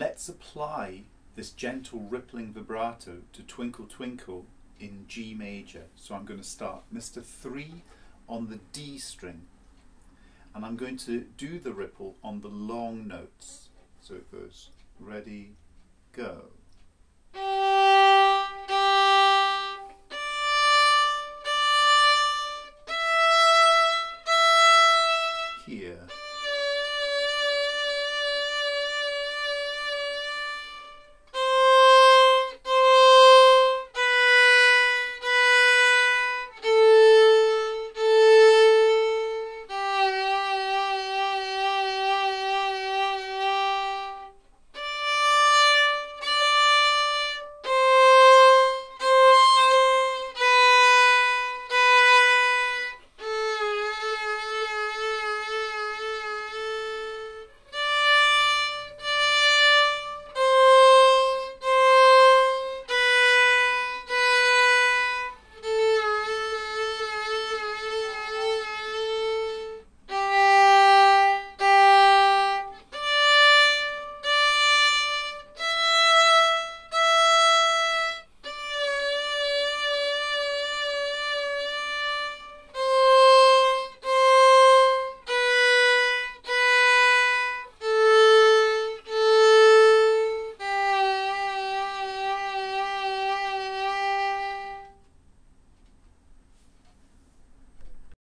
Let's apply this gentle rippling vibrato to Twinkle Twinkle in G major. So I'm going to start Mr. 3 on the D string and I'm going to do the ripple on the long notes. So it goes ready, go. Here.